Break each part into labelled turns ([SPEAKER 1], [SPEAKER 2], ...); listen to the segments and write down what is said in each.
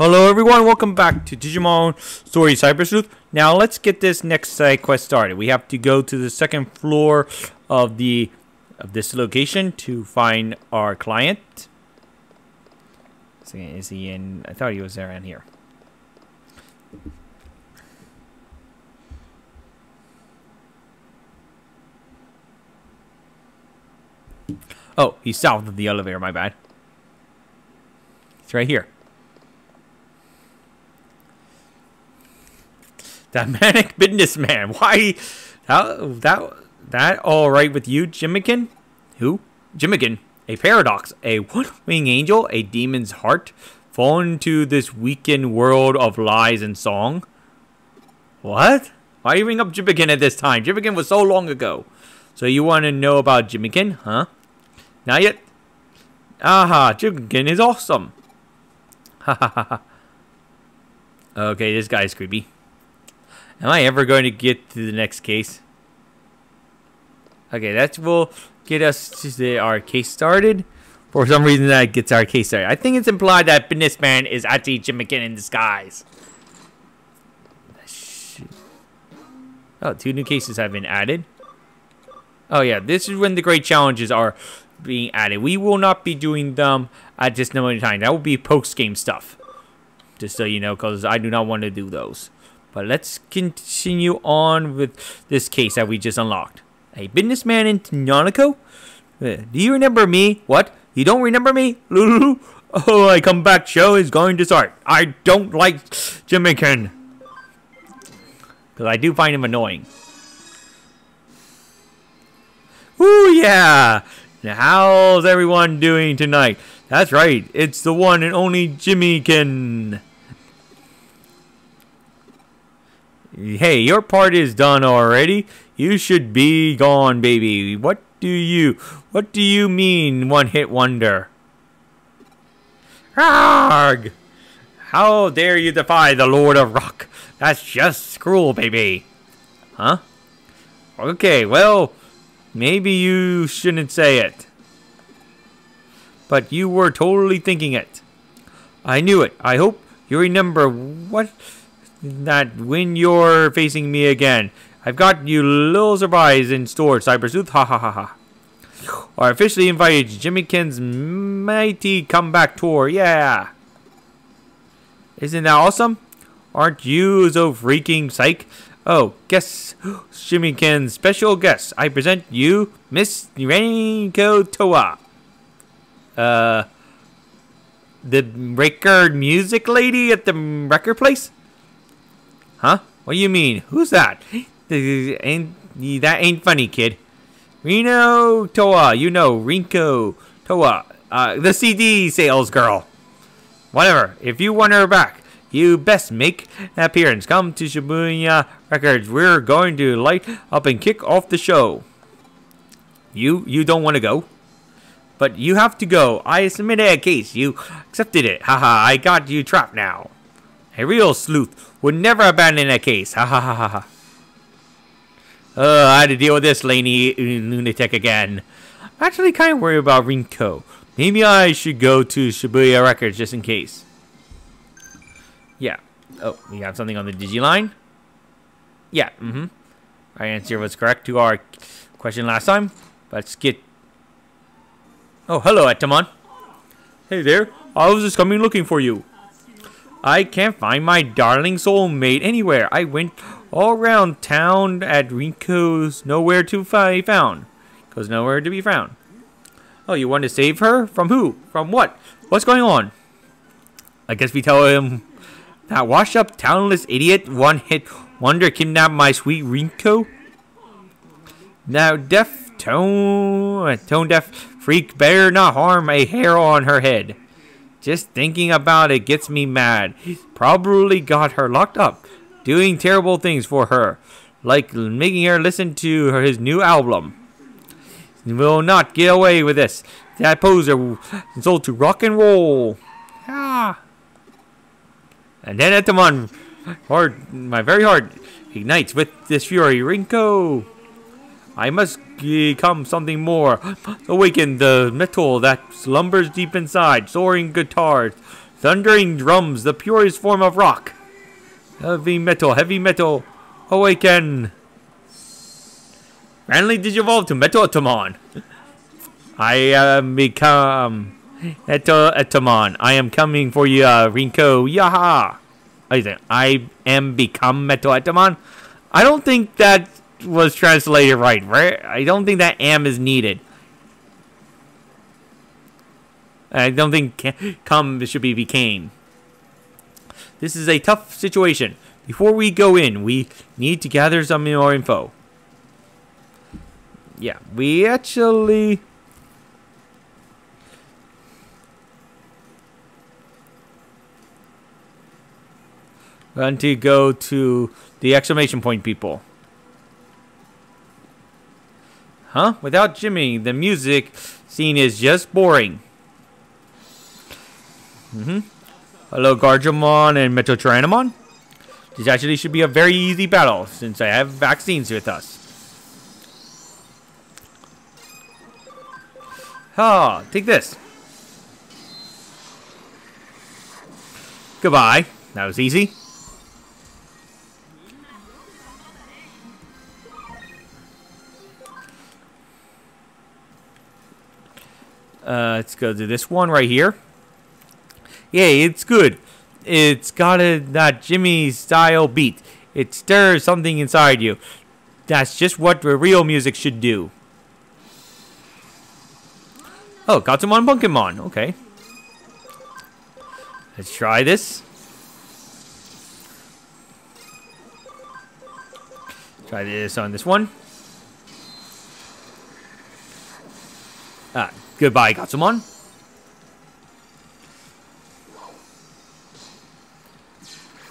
[SPEAKER 1] Hello everyone, welcome back to Digimon Story Cyber Sleuth. Now let's get this next side quest started. We have to go to the second floor of the of this location to find our client. Is he in? I thought he was around here. Oh, he's south of the elevator, my bad. It's right here. That manic businessman. Why? How, that that all right with you, Jimiken? Who? Jimiken. A paradox. A one-wing angel. A demon's heart. Fallen to this weakened world of lies and song. What? Why are you ring up Jimiken at this time? Jimiken was so long ago. So you want to know about Jimiken, huh? Not yet? Aha, Jimiken is awesome. Ha ha ha. Okay, this guy's creepy. Am I ever going to get to the next case? Okay, that will get us to the, our case started. For some reason, that gets our case started. I think it's implied that Businessman is actually Jimiken in disguise. Oh, two new cases have been added. Oh yeah, this is when the great challenges are being added. We will not be doing them at this moment in time. That will be post-game stuff. Just so you know, because I do not want to do those. But let's continue on with this case that we just unlocked. A businessman in Nakano? Uh, do you remember me? What? You don't remember me? Lulu? Oh, I come back show is going to start. I don't like Jimiken. Because I do find him annoying. Ooh, yeah! How's everyone doing tonight? That's right, it's the one and only Jimiken. Hey, your part is done already. You should be gone, baby. What do you, what do you mean, one-hit wonder? Arg! How dare you defy the Lord of Rock? That's just cruel, baby. Huh? Okay, well, maybe you shouldn't say it. But you were totally thinking it. I knew it. I hope you remember what that when you're facing me again, I've got you little surprise in store, Cyber Sleuth. Ha ha ha ha. Are officially invited to Jimiken's mighty comeback tour. Yeah. Isn't that awesome? Aren't you so freaking psych? Oh, guess Jimiken's special guest. I present you Miss Renko Toa. Uh, the record music lady at the record place? Huh? What do you mean? Who's that? ain't, that ain't funny, kid. Reno Toa, you know, Rinko Toa, uh, the CD sales girl. Whatever, if you want her back, you best make an appearance. Come to Shibuya Records. We're going to light up and kick off the show. You you don't want to go? But you have to go. I submitted a case. You accepted it. Haha, I got you trapped now. A real sleuth would never abandon a case. Ha ha ha ha ha. Uh, I had to deal with this laney lunatic again. I'm actually kind of worried about Rinko. Maybe I should go to Shibuya Records just in case. Yeah. Oh, we have something on the Digiline? Yeah, mm-hmm. Our answer was correct to our question last time. Let's get... Oh, hello, Etemon. Hey there. I was just coming looking for you. I can't find my darling soulmate anywhere. I went all around town at Rinko's nowhere to be found. Cause nowhere to be found. Oh, you want to save her? From who? From what? What's going on? I guess we tell him that washed up townless idiot one hit wonder kidnapped my sweet Rinko. Now deaf tone tone deaf freak better not harm a hair on her head. Just thinking about it gets me mad. He's probably got her locked up, doing terrible things for her, like making her listen to her, his new album. Will not get away with this. That poser is sold to rock and roll. Ah. And then at the heart, my very heart ignites with this fury. Rinko. I must become something more. Awaken the metal that slumbers deep inside. Soaring guitars, thundering drums, the purest form of rock. Heavy metal, heavy metal, awaken. Finally digivolve to MetalEtemon. I am become MetalEtemon. I am coming for you, uh, Rinko. Yaha! I am become MetalEtemon. I don't think that was translated right, right? I don't think that am is needed. I don't think come should be became. This is a tough situation. Before we go in, we need to gather some more info. Yeah, we actually... Going to go to the exclamation point people. Huh? Without Jimmy, the music scene is just boring. Mm-hmm. Hello, Garjamon and MetalTyrannomon. This actually should be a very easy battle, since I have vaccines with us. Ah, take this. Goodbye. That was easy. Uh, let's go to this one right here. Yeah, it's good. It's got a that Jimmy style beat. It stirs something inside you. That's just what real music should do. Oh, Gotsumon Punkemon. Okay. Let's try this. Try this on this one. Ah, Goodbye, Gotsumon.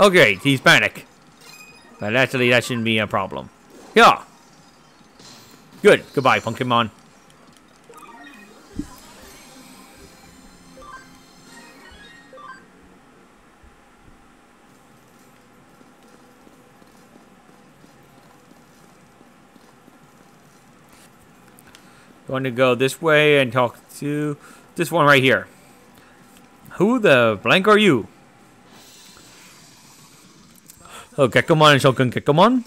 [SPEAKER 1] Okay, he's panic. But actually, that shouldn't be a problem. Yeah. Good. Goodbye, Pokemon. Going to go this way and talk to this one right here. Who the blank are you? Oh, Gekomon and Shogun Gekomon.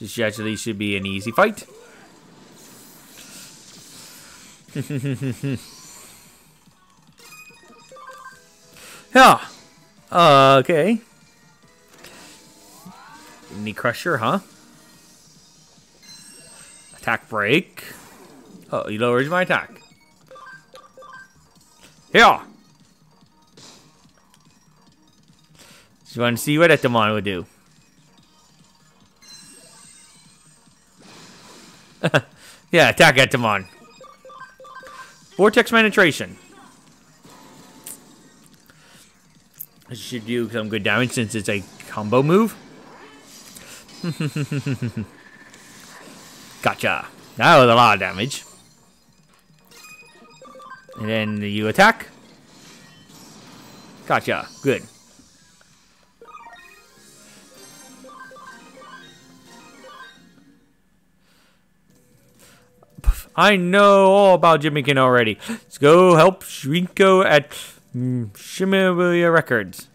[SPEAKER 1] This actually should be an easy fight. yeah. Uh, okay. Knee Crusher, huh? Attack break. Oh, he lowers my attack. Here! Just want to see what Etemon would do. yeah, attack Etemon. Vortex Penetration. This should do some good damage since it's a combo move. gotcha. That was a lot of damage. And then you attack. Gotcha. Good. I know all about Jimiken already. Let's go help Shrinko at mm, Records.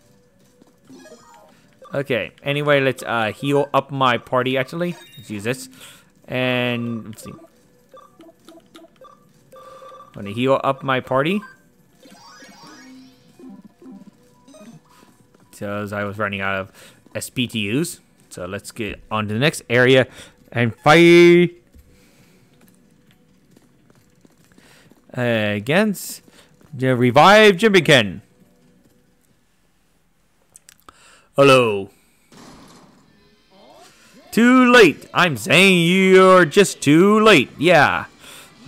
[SPEAKER 1] Okay, anyway, let's uh, heal up my party, actually. Let's use this. And, let's see. Gonna heal up my party. Because I was running out of SP to use. So let's get on to the next area and fight against the Revive Jimiken. Hello. Too late. I'm saying you're just too late. Yeah.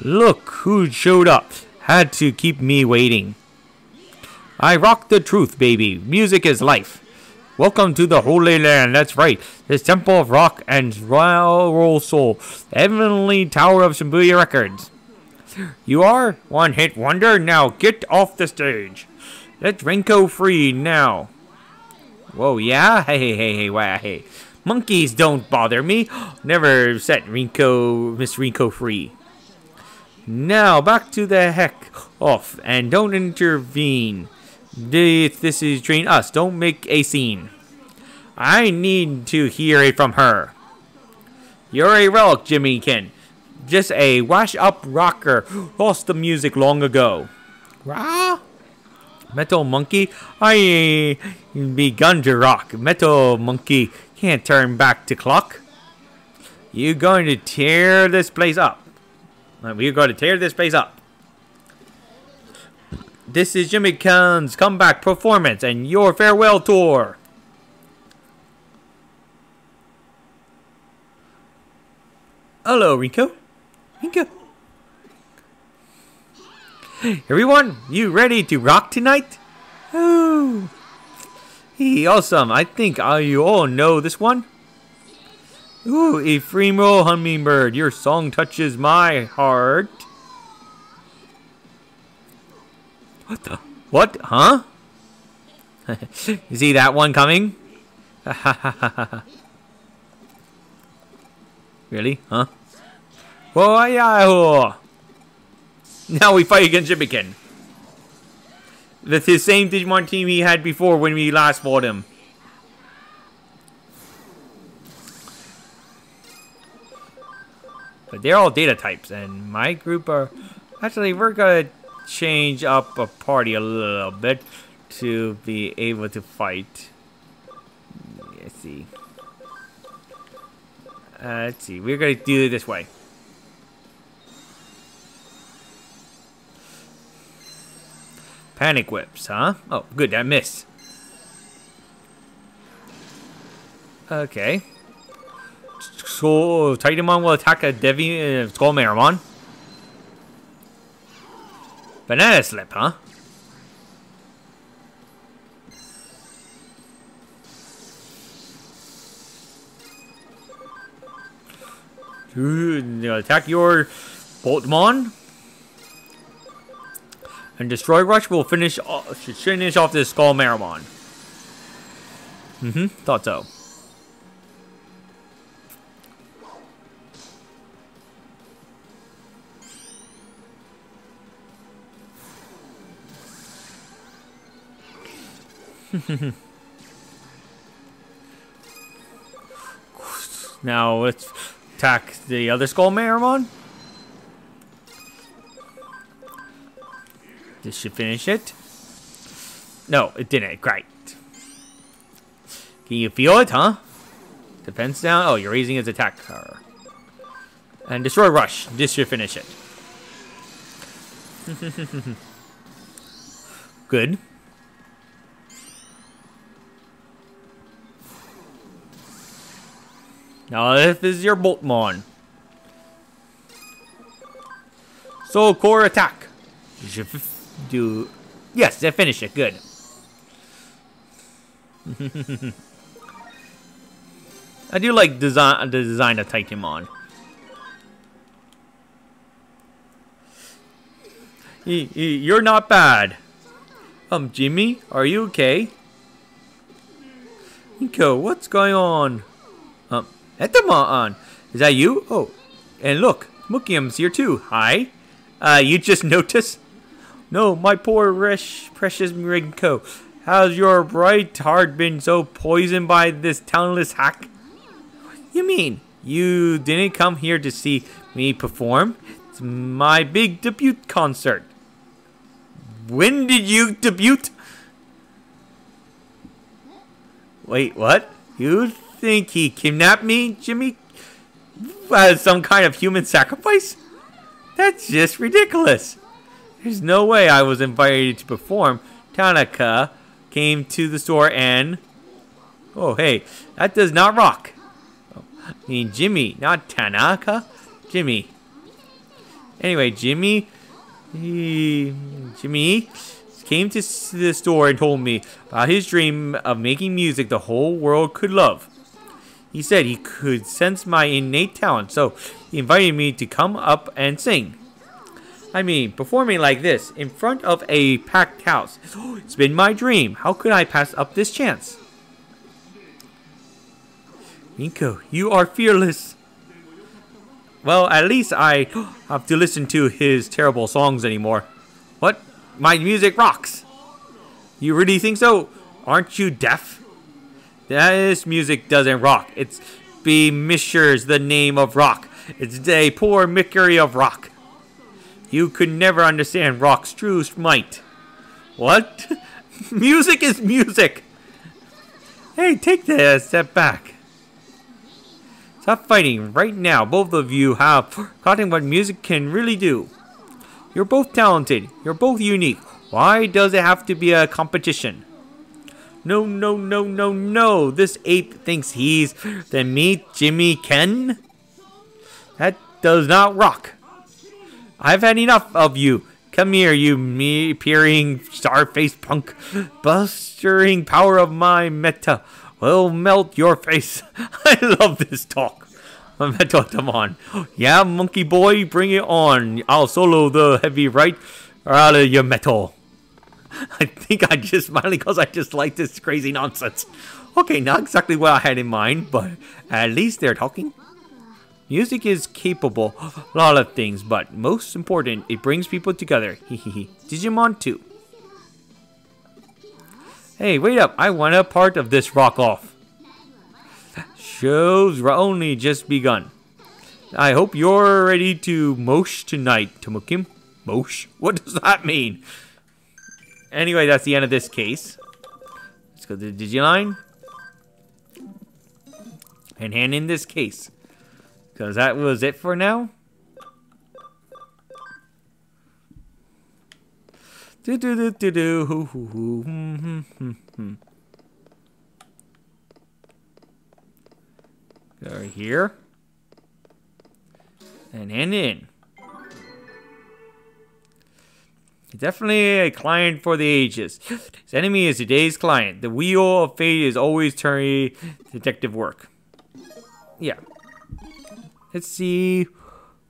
[SPEAKER 1] Look who showed up. Had to keep me waiting. I rock the truth, baby. Music is life. Welcome to the Holy Land. That's right. This Temple of Rock and Royal Soul. Heavenly Tower of Shibuya Records. You are? One hit wonder? Now get off the stage. Let Rinko free now. Whoa, yeah? Hey, hey, hey, hey, hey. Monkeys don't bother me. Never set Rinko, Miss Rinko free. Now, back to the heck off, and don't intervene. If this is train us, don't make a scene. I need to hear it from her. You're a relic, Jimiken. Just a wash-up rocker. Lost the music long ago. Rah? Metal Monkey, I begun to rock. Metal Monkey can't turn back to clock. You going to tear this place up. We're going to tear this place up. This is Jimiken's comeback performance and your farewell tour. Hello, Rinko. Rinko. Everyone, you ready to rock tonight? Ooh. Hey, awesome. I think uh, you all know this one. Ooh, ephemeral hummingbird, your song touches my heart. What the? What? Huh? you see that one coming? really? Huh? Oh, yeah. Now we fight against Jimiken. That's his same Digimon team he had before when we last fought him. But they're all data types, and my group are... Actually, we're gonna change up a party a little bit to be able to fight. Let's see. Uh, let's see. We're gonna do it this way. Panic whips, huh? Oh, good, that missed. Okay. So, Titanmon will attack a Devi uh, Skullmeramon. Banana slip, huh? Attack your Boltmon. And Destroy Rush will finish off, finish off this Skullmeramon. Mm-hmm, thought so. now let's attack the other Skullmeramon. This should finish it. No, it didn't. Great. Can you feel it, huh? Defense down. Oh, you're raising his attack power. And destroy rush. This should finish it. Good. Now this is your Boltmon. So Core attack. Do... Yes, they finish it. Good. I do like design the design of Titanmon. You're not bad. Um, Jimmy, are you okay? Nico, what's going on? Um, Etemon, is that you? Oh, and look, Mukium's here too. Hi. Uh, you just noticed? No, my poor precious Rinko. How's your bright heart been so poisoned by this talentless hack? You mean, you didn't come here to see me perform? It's my big debut concert. When did you debut? Wait, what? You think he kidnapped me, Jimmy? As some kind of human sacrifice? That's just ridiculous. There's no way I was invited to perform. Tanaka came to the store and... Oh, hey, that does not rock. I mean, Jimmy, not Tanaka. Jimmy. Anyway, Jimmy... He... Jimmy came to the store and told me about his dream of making music the whole world could love. He said he could sense my innate talent, so he invited me to come up and sing. I mean, performing like this in front of a packed house. It's been my dream. How could I pass up this chance? Inko, you are fearless. Well, at least I have to listen to his terrible songs anymore. What? My music rocks. You really think so? Aren't you deaf? This music doesn't rock. It's be Mishers the name of rock. It's a poor mockery of rock. You could never understand rock's true might. What? music is music. Hey, take the step back. Stop fighting right now. Both of you have forgotten what music can really do. You're both talented. You're both unique. Why does it have to be a competition? No, no, no, no, no. This ape thinks he's the me, Jimiken? That does not rock. I've had enough of you. Come here, you me peering star-faced punk. Bustering power of my meta will melt your face. I love this talk. MetalEtemon. Yeah, monkey boy, bring it on. I'll solo the heavy right out of your metal. I think I just smiling because I just like this crazy nonsense. Okay, not exactly what I had in mind, but at least they're talking. Music is capable of a lot of things, but most important, it brings people together. Digimon 2. Hey, wait up. I want a part of this rock off. Show's only just begun. I hope you're ready to mosh tonight, Tomokim. Mosh? What does that mean? Anyway, that's the end of this case. Let's go to the Digiline. And hand in this case. Because that was it for now. Do do do do do hoo hoo hoo hmm hmm hmm hmm. Go here. And hand in. Definitely a client for the ages. His enemy is today's client. The wheel of fate is always turning detective work. Yeah. Let's see.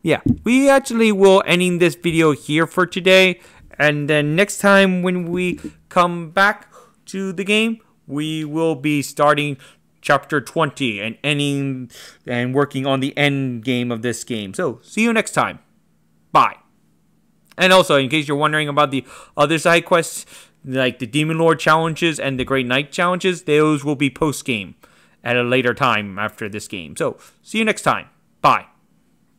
[SPEAKER 1] Yeah, we actually will ending this video here for today. And then next time when we come back to the game, we will be starting chapter 20 and ending and working on the end game of this game. So, see you next time. Bye. And also, in case you're wondering about the other side quests, like the Demon Lord challenges and the Great Knight challenges, those will be post game at a later time after this game. So, see you next time. Bye.